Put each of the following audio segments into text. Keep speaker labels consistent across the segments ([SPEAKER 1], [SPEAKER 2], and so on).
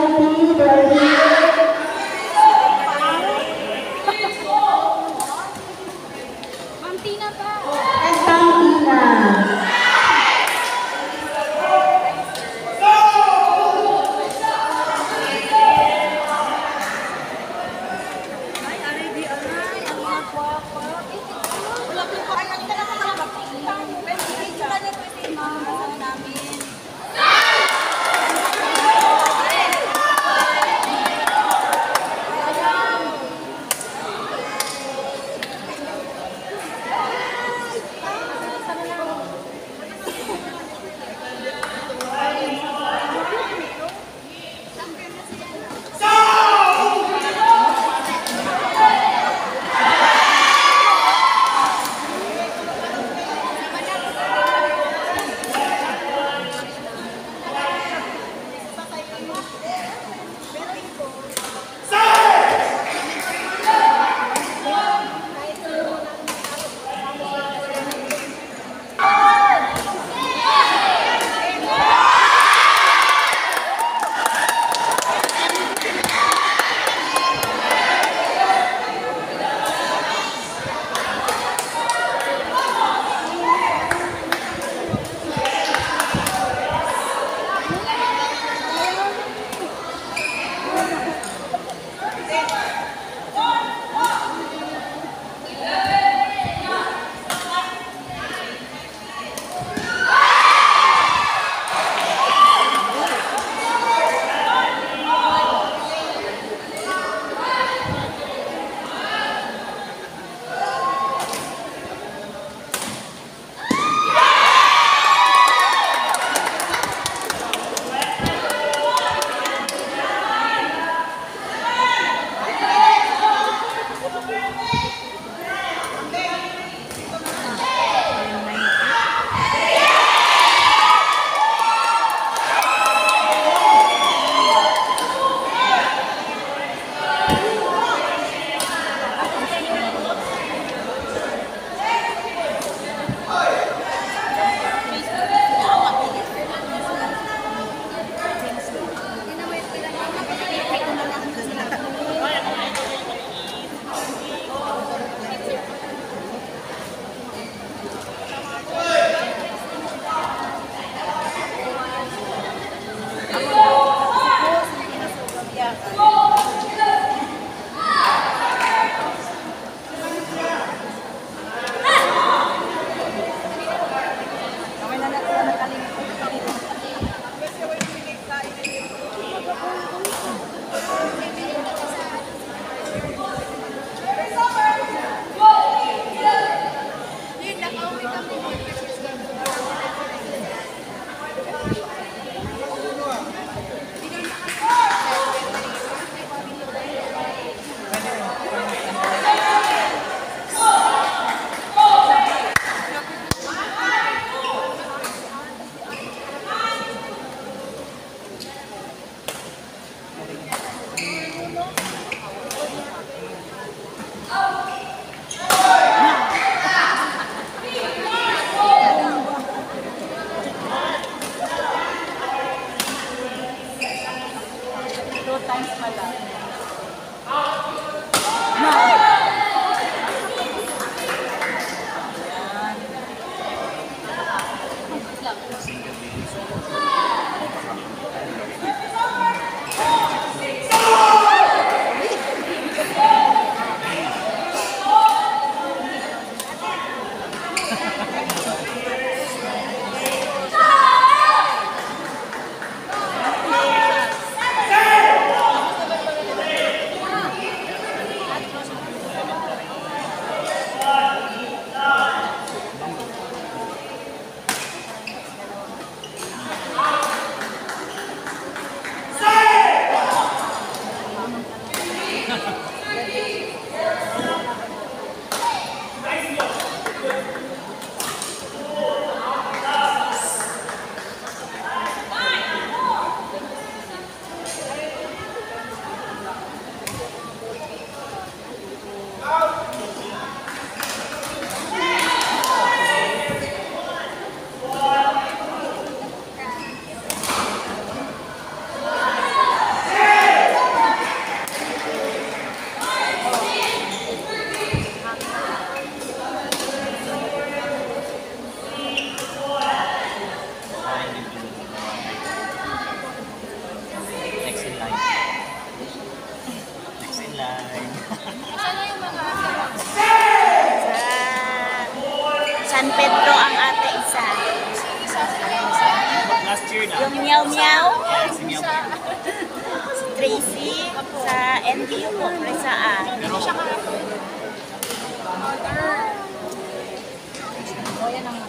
[SPEAKER 1] Ma'am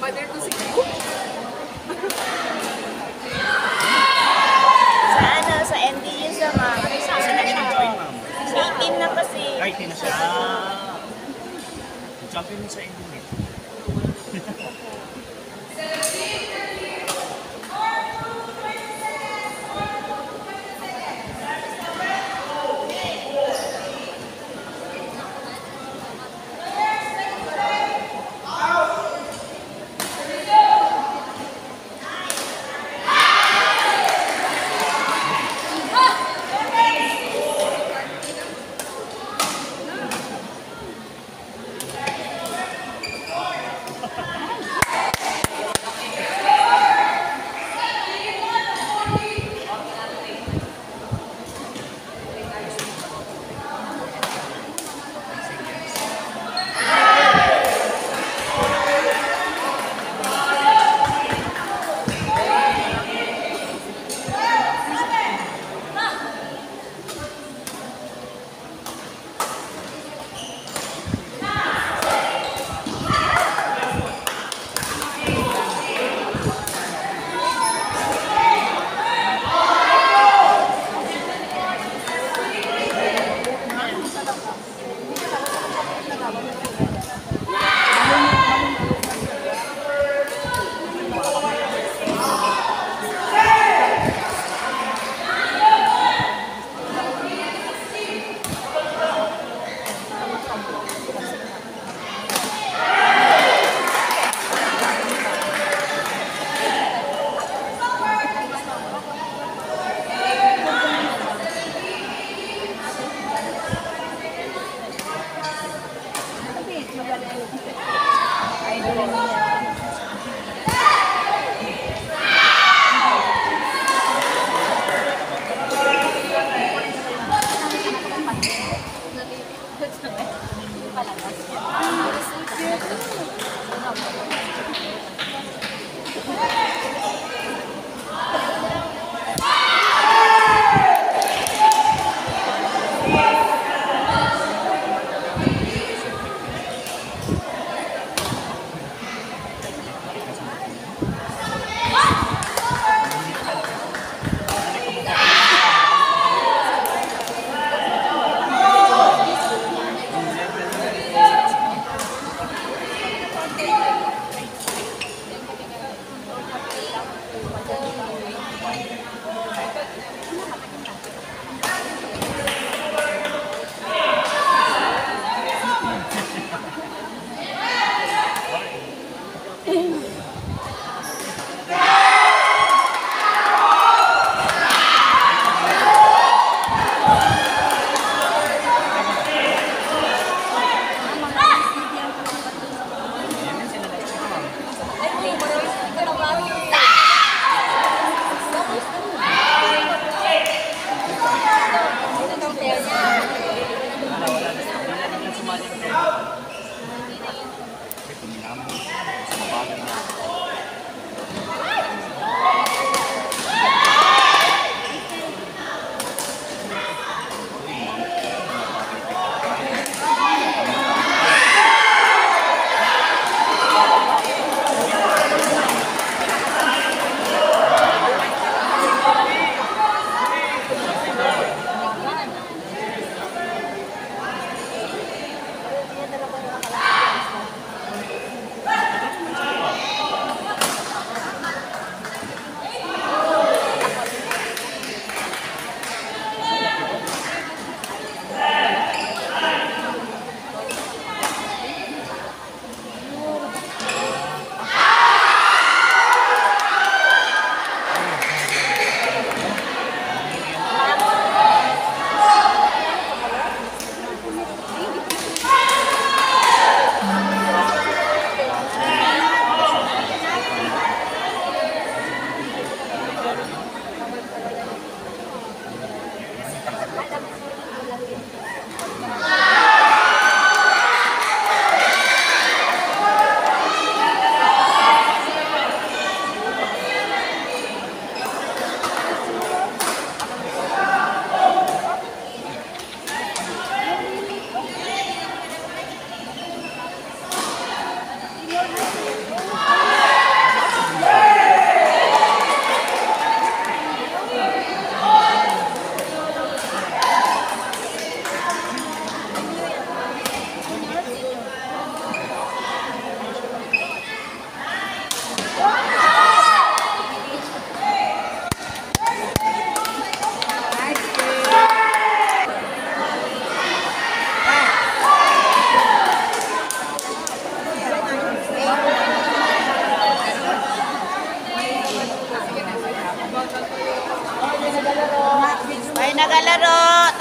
[SPEAKER 2] Sa ano, sa NBU sa ma'am.
[SPEAKER 3] kasi na ma'am.
[SPEAKER 2] 18 na kasi.
[SPEAKER 3] Kahit na siya. Champion sa Indonesia.
[SPEAKER 1] talaga.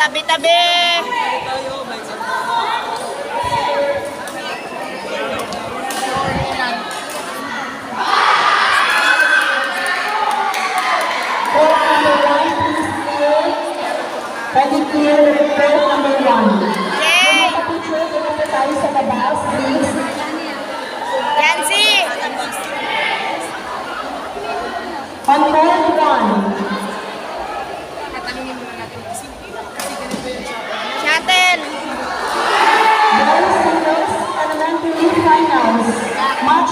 [SPEAKER 1] Tabi-tabi. Please clear. Court number one.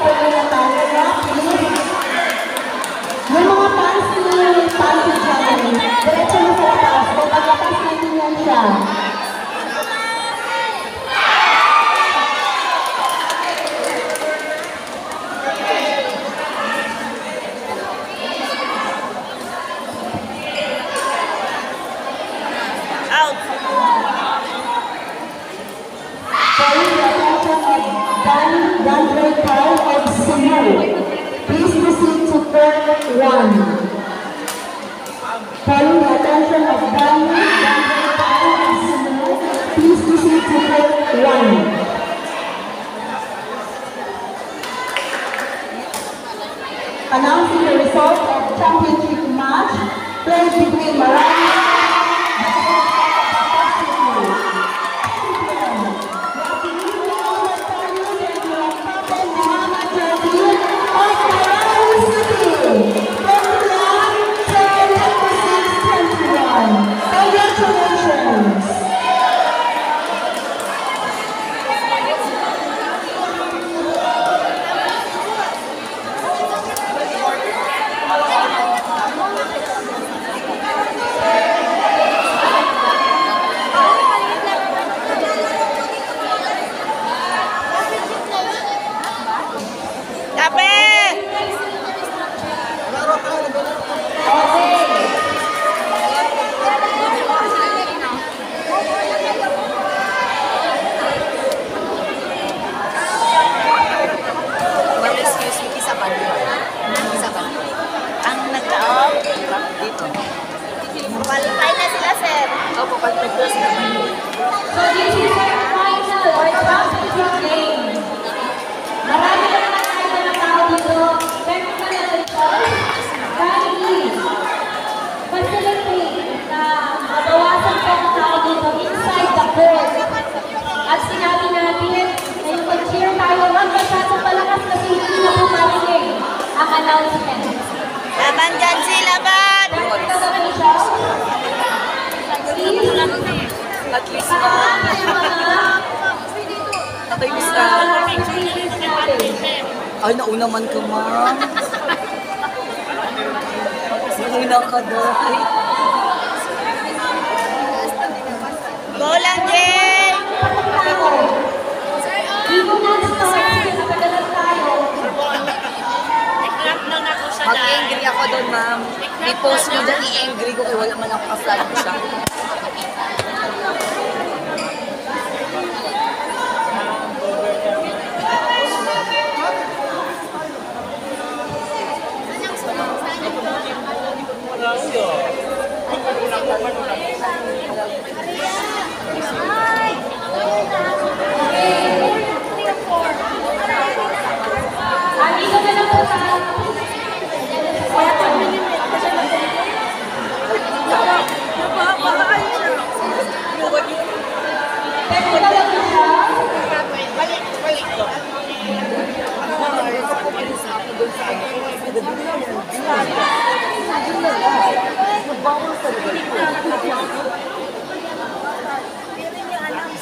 [SPEAKER 1] po nila tayo please. Yung mga fans ni Pandi dyan, diretso na sa labas. Kung maglabas natin yan siya.
[SPEAKER 4] Out.
[SPEAKER 1] Calling the attention of Dan Dandre Paul of Cebu. Please proceed to court one. Calling the attention of Dan Dandre Paul of Cebu. Please proceed to court one. Announcing the result of championship match played between Marami
[SPEAKER 5] at least uh, Tatay Mista. Uh, Ay, nauna man ka, ma'am. Nauna ka doon. Bolang Jay! Mag-angry ako doon, ma'am. I-post nyo dyan, i-angry ko kaya wala man ako ka-flag ko siya.
[SPEAKER 1] Andito na po sa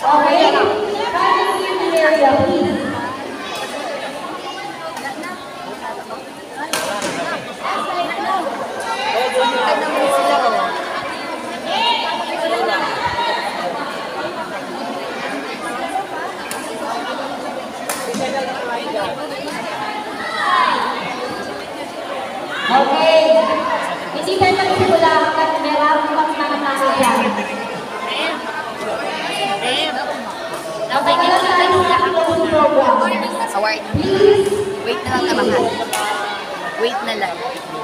[SPEAKER 1] Okay. Back in the area, please. reward.
[SPEAKER 5] Wait na lang na mahal.
[SPEAKER 1] Wait na lang.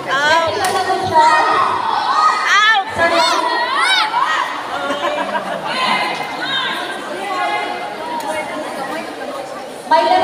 [SPEAKER 1] Ow! Ow! May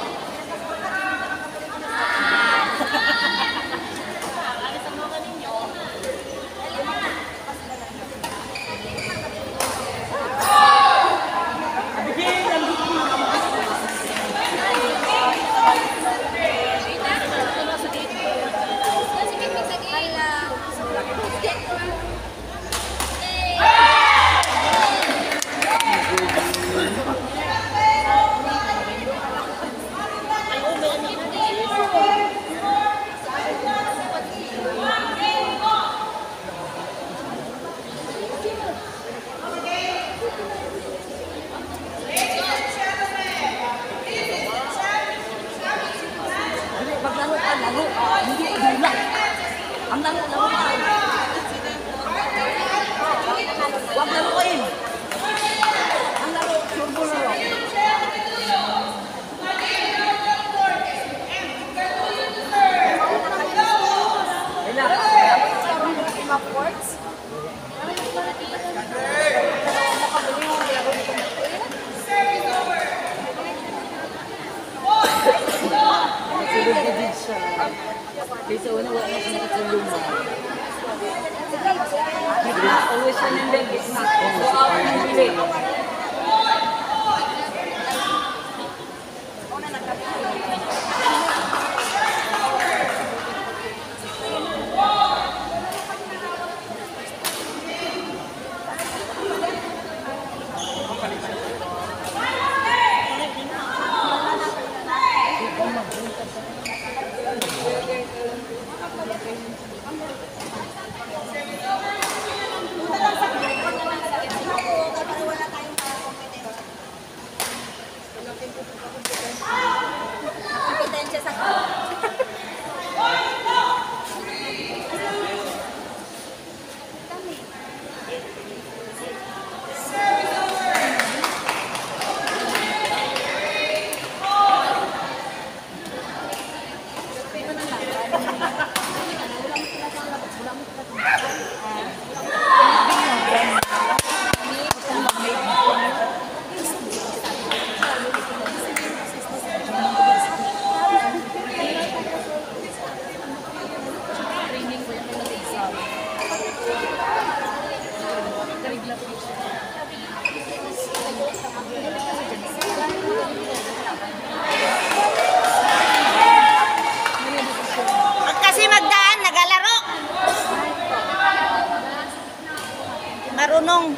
[SPEAKER 2] Marunong.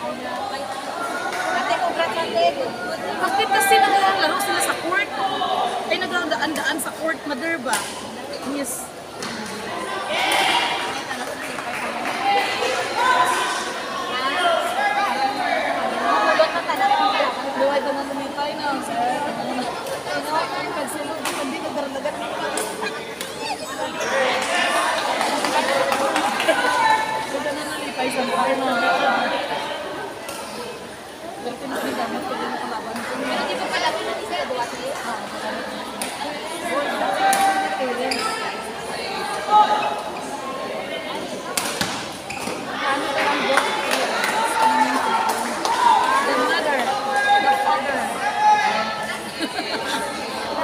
[SPEAKER 4] Ate, congrats ate.
[SPEAKER 6] Bakit kasi naglalaro sila sa court? Ay nagdaan-daan sa court, mother ba? Yes. Ka na lumipay na. Pagsulog, hindi ka daranagan. Huwag ka na nalipay sa buhay mo. Pero pinagdamat ko din ang kalaban ko.
[SPEAKER 4] Pero di ba pala na isa dua
[SPEAKER 6] The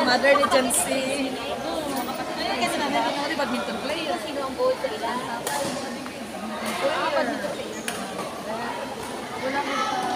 [SPEAKER 6] mother, ni Jancy. Kasi nanay ko mga badminton player.
[SPEAKER 4] Sino ang goal sa ila?
[SPEAKER 6] Ah, badminton player. Wala Nag-iyak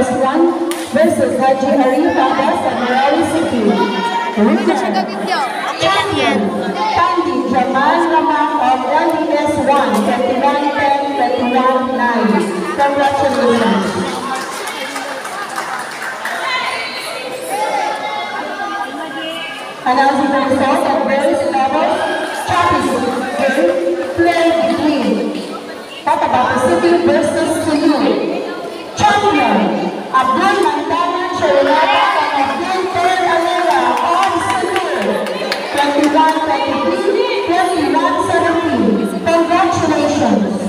[SPEAKER 1] Westland versus Haji Arif Abbas and Marawi City. Champion, Kandi Jamal Ramang of LDS1, 31 10, 31 9. Congratulations. Announcing the results of various levels, Chappie's game, play between the City versus to you, Champion, Abdul Mandana Cherulata and Abdul Third Alera of Sulu. 21-23, 21-17. Congratulations.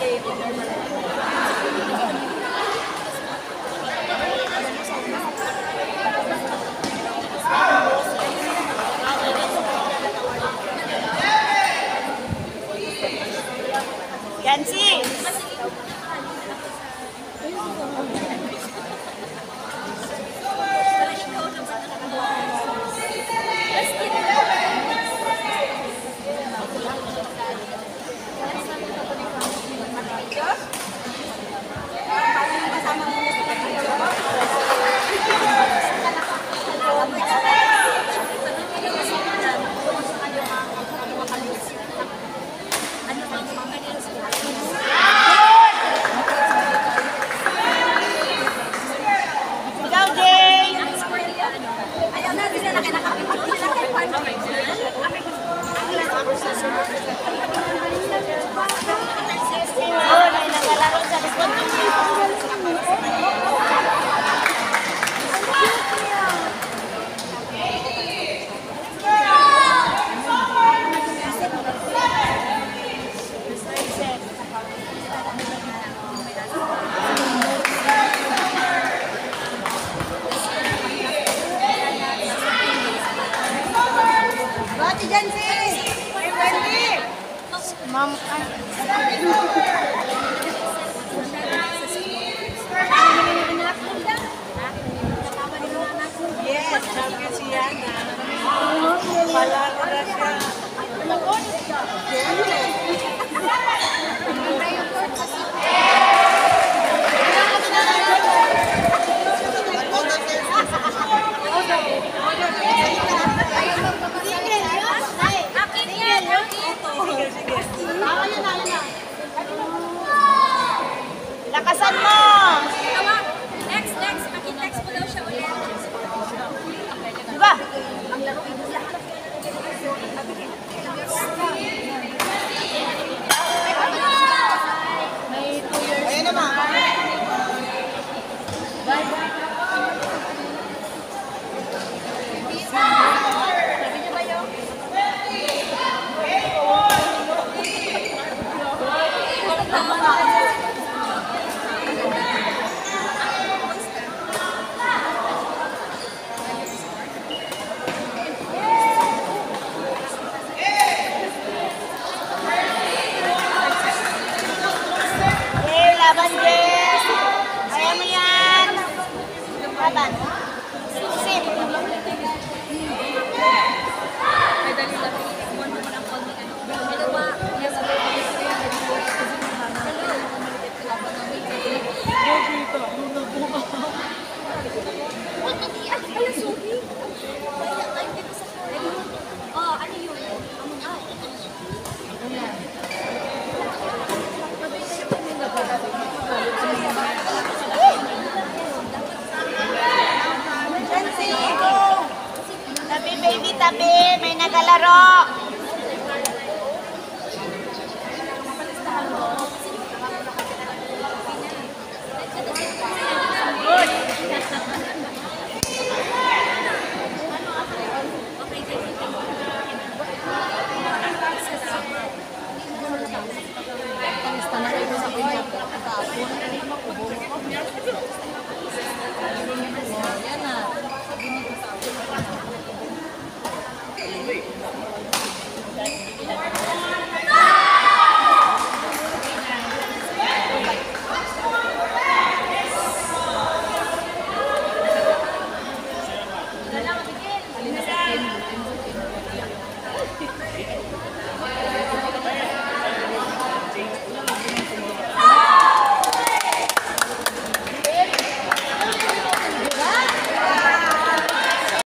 [SPEAKER 2] Yancy!
[SPEAKER 4] Thank
[SPEAKER 2] you. Tabi. May nagalaro.